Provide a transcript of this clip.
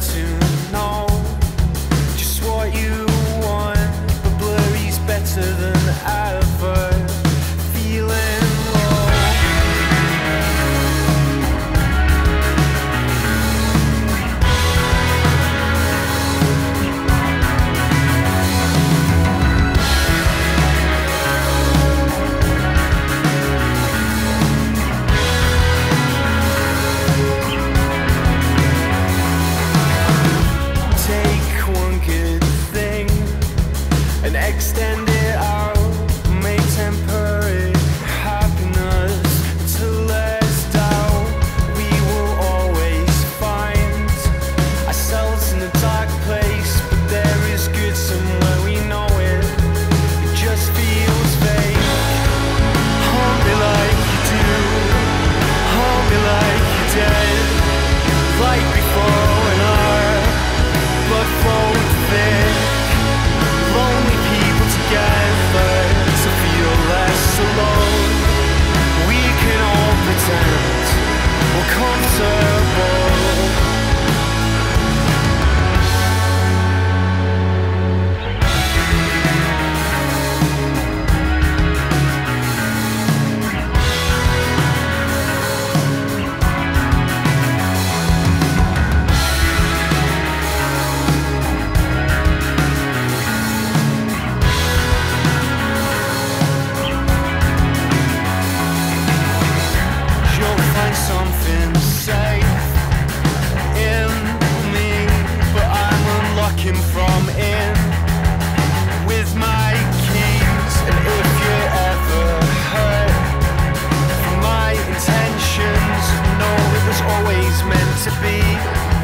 To. to be.